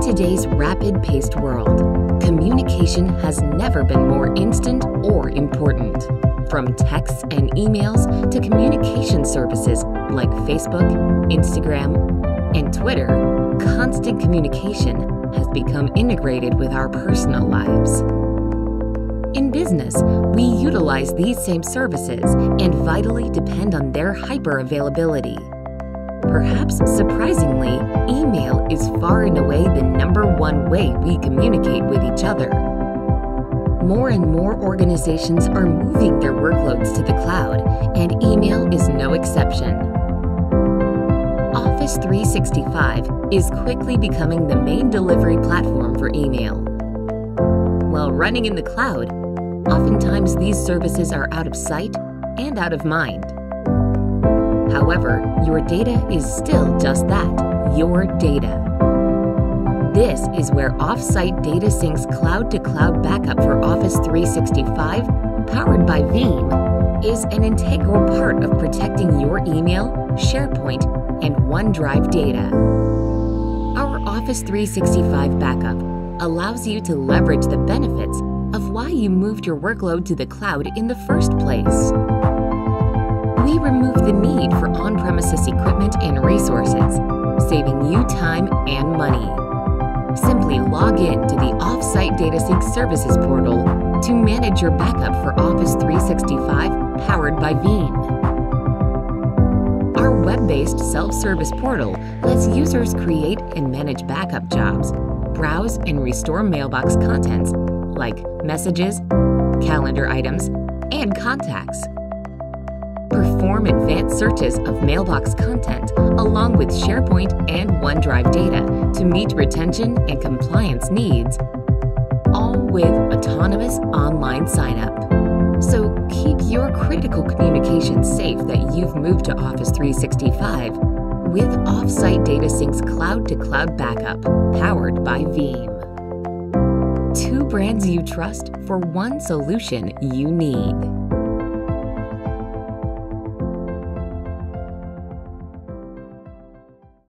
today's rapid paced world, communication has never been more instant or important. From texts and emails to communication services like Facebook, Instagram, and Twitter, constant communication has become integrated with our personal lives. In business, we utilize these same services and vitally depend on their hyper availability. Perhaps surprisingly, email is far and away the number one way we communicate with each other. More and more organizations are moving their workloads to the cloud, and email is no exception. Office 365 is quickly becoming the main delivery platform for email. While running in the cloud, oftentimes these services are out of sight and out of mind. However, your data is still just that your data. This is where OffsiteDataSync's cloud to cloud backup for Office 365, powered by Veeam, is an integral part of protecting your email, SharePoint, and OneDrive data. Our Office 365 backup allows you to leverage the benefits of why you moved your workload to the cloud in the first place we remove the need for on premises equipment and resources, saving you time and money. Simply log in to the OffsiteDataSync Services portal to manage your backup for Office 365 powered by Veeam. Our web based self service portal lets users create and manage backup jobs, browse and restore mailbox contents like messages, calendar items, and contacts perform advanced searches of mailbox content along with SharePoint and OneDrive data to meet retention and compliance needs, all with autonomous online sign-up. So keep your critical communications safe that you've moved to Office 365 with OffsiteDataSync's cloud-to-cloud backup powered by Veeam. Two brands you trust for one solution you need.